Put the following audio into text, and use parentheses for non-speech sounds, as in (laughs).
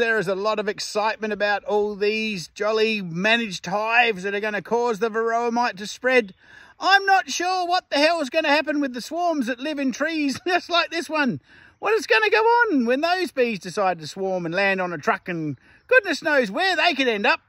there is a lot of excitement about all these jolly managed hives that are going to cause the varroa mite to spread. I'm not sure what the hell is going to happen with the swarms that live in trees (laughs) just like this one. What is going to go on when those bees decide to swarm and land on a truck and goodness knows where they could end up.